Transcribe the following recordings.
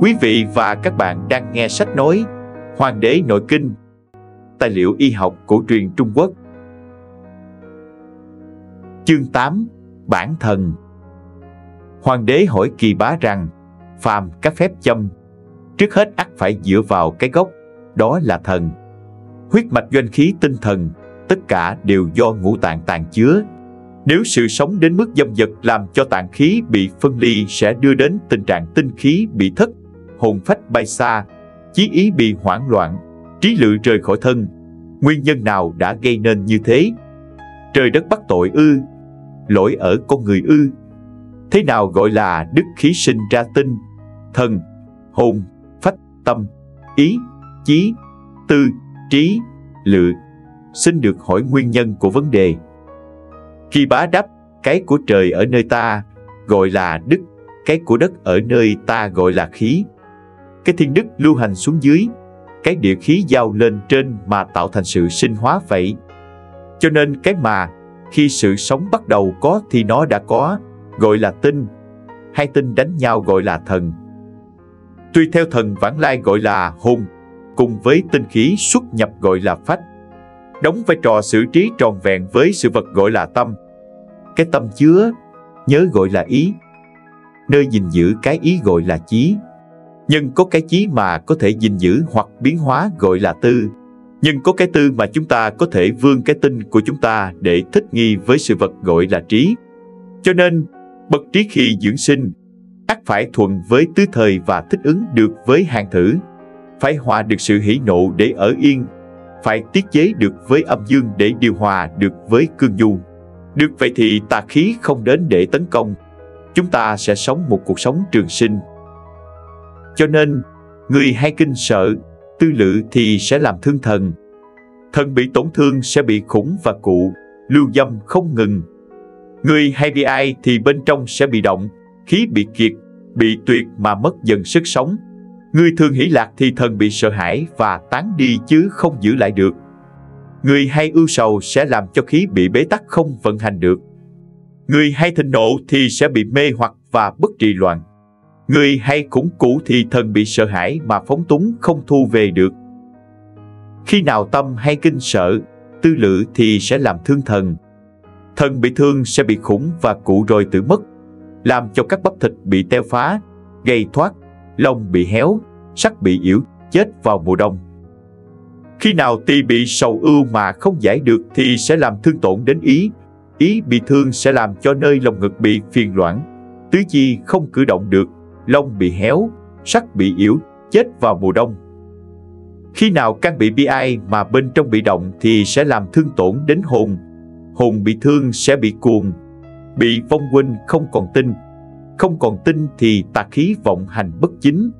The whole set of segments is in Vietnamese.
Quý vị và các bạn đang nghe sách nói Hoàng đế nội kinh Tài liệu y học cổ truyền Trung Quốc. Chương 8 Bản thần. Hoàng đế hỏi kỳ bá rằng Phàm các phép châm Trước hết ắt phải dựa vào cái gốc Đó là thần. Huyết mạch doanh khí tinh thần Tất cả đều do ngũ tạng tàn chứa. Nếu sự sống đến mức dâm dật làm cho tạng khí bị phân ly sẽ đưa đến tình trạng tinh khí bị thất, hồn phách bay xa, chí ý bị hoảng loạn, trí lự rời khỏi thân. Nguyên nhân nào đã gây nên như thế? Trời đất bắt tội ư? Lỗi ở con người ư? Thế nào gọi là đức khí sinh ra tinh, thân, hồn, phách, tâm, ý, chí, tư, trí, lự? Xin được hỏi nguyên nhân của vấn đề. Khi bá đáp, cái của trời ở nơi ta gọi là đức, cái của đất ở nơi ta gọi là khí. Cái thiên đức lưu hành xuống dưới, cái địa khí giao lên trên mà tạo thành sự sinh hóa vậy. Cho nên cái mà khi sự sống bắt đầu có thì nó đã có, gọi là tinh. Hai tinh đánh nhau gọi là thần. Tuy theo thần vãng lai gọi là hồn, cùng với tinh khí xuất nhập gọi là phách đóng vai trò xử trí tròn vẹn với sự vật gọi là tâm. Cái tâm chứa, nhớ gọi là ý. Nơi gìn giữ cái ý gọi là chí. Nhưng có cái chí mà có thể gìn giữ hoặc biến hóa gọi là tư. Nhưng có cái tư mà chúng ta có thể vươn cái tinh của chúng ta để thích nghi với sự vật gọi là trí. Cho nên, bậc trí khi dưỡng sinh, ắt phải thuận với tứ thời và thích ứng được với hàng thử. Phải hòa được sự hỷ nộ để ở yên phải tiết chế được với âm dương để điều hòa được với cương nhu. Được vậy thì tà khí không đến để tấn công, chúng ta sẽ sống một cuộc sống trường sinh. Cho nên, người hay kinh sợ, tư lự thì sẽ làm thương thần. Thần bị tổn thương sẽ bị khủng và cụ, lưu dâm không ngừng. Người hay bị ai thì bên trong sẽ bị động, khí bị kiệt, bị tuyệt mà mất dần sức sống, Người thường hỷ lạc thì thần bị sợ hãi và tán đi chứ không giữ lại được. Người hay ưu sầu sẽ làm cho khí bị bế tắc không vận hành được. Người hay thịnh nộ thì sẽ bị mê hoặc và bất trị loạn. Người hay khủng cũ thì thần bị sợ hãi mà phóng túng không thu về được. Khi nào tâm hay kinh sợ, tư lự thì sẽ làm thương thần. Thần bị thương sẽ bị khủng và cụ rồi tử mất, làm cho các bắp thịt bị teo phá, gây thoát lông bị héo, sắc bị yếu, chết vào mùa đông. Khi nào tỳ bị sầu ưu mà không giải được thì sẽ làm thương tổn đến ý. Ý bị thương sẽ làm cho nơi lồng ngực bị phiền loãng, tứ chi không cử động được, lông bị héo, sắc bị yếu, chết vào mùa đông. Khi nào căn bị bi ai mà bên trong bị động thì sẽ làm thương tổn đến hồn. Hồn bị thương sẽ bị cuồng, bị vong huynh không còn tin, không còn tin thì tà khí vọng hành bất chính.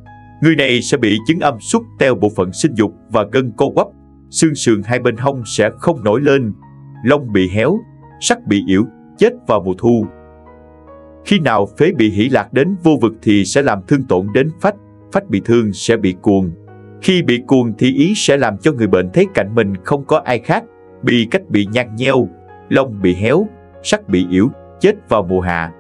Người này sẽ bị chứng âm xúc teo bộ phận sinh dục và gân co quắp, xương sườn hai bên hông sẽ không nổi lên, lông bị héo, sắc bị yếu, chết vào mùa thu. Khi nào phế bị hỷ lạc đến vô vực thì sẽ làm thương tổn đến phách, phách bị thương sẽ bị cuồng. Khi bị cuồng thì ý sẽ làm cho người bệnh thấy cạnh mình không có ai khác, bị cách bị nhăn nheo, lông bị héo, sắc bị yếu, chết vào mùa hạ.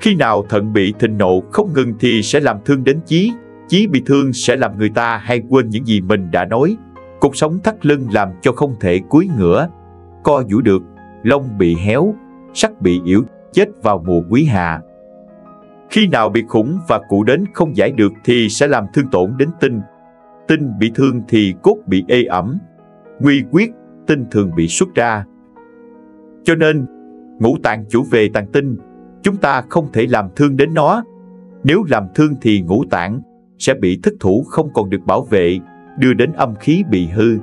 Khi nào thận bị thịnh nộ không ngừng thì sẽ làm thương đến chí, chí bị thương sẽ làm người ta hay quên những gì mình đã nói. Cục sống thắt lưng làm cho không thể cúi ngửa, co duỗi được, lông bị héo, sắc bị yếu, chết vào mùa quý hạ. Khi nào bị khủng và cụ đến không giải được thì sẽ làm thương tổn đến tinh. Tinh bị thương thì cốt bị ê ẩm. Nguy quyết, tinh thường bị xuất ra. Cho nên, ngũ tạng chủ về tàng tinh chúng ta không thể làm thương đến nó. Nếu làm thương thì ngũ tạng sẽ bị thất thủ không còn được bảo vệ, đưa đến âm khí bị hư.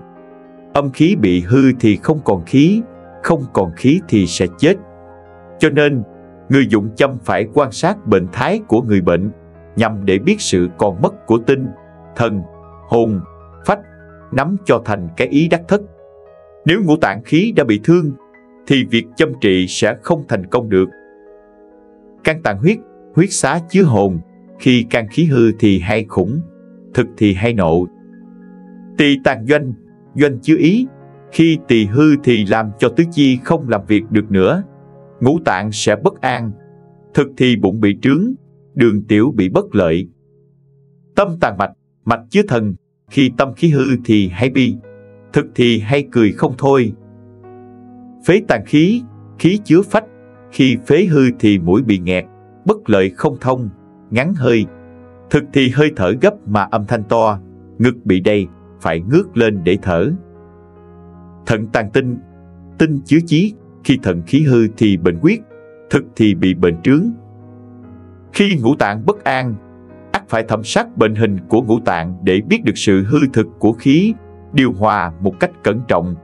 Âm khí bị hư thì không còn khí, không còn khí thì sẽ chết. Cho nên, người dụng châm phải quan sát bệnh thái của người bệnh nhằm để biết sự còn mất của tinh, thần, hồn, phách, nắm cho thành cái ý đắc thất. Nếu ngũ tạng khí đã bị thương, thì việc châm trị sẽ không thành công được. Căn tạng huyết, huyết xá chứa hồn, khi căn khí hư thì hay khủng, thực thì hay nộ. Tỳ tàn doanh, doanh chứa ý, khi tỳ hư thì làm cho tứ chi không làm việc được nữa. Ngũ tạng sẽ bất an, thực thì bụng bị trướng, đường tiểu bị bất lợi. Tâm tàn mạch, mạch chứa thần, khi tâm khí hư thì hay bi, thực thì hay cười không thôi. Phế tàn khí, khí chứa phách, khi phế hư thì mũi bị nghẹt, bất lợi không thông, ngắn hơi. Thực thì hơi thở gấp mà âm thanh to, ngực bị đầy, phải ngước lên để thở. Thận tàn tinh, tinh chứa chí, khi thận khí hư thì bệnh huyết, thực thì bị bệnh trướng. Khi ngũ tạng bất an, ắt phải thẩm sát bệnh hình của ngũ tạng để biết được sự hư thực của khí, điều hòa một cách cẩn trọng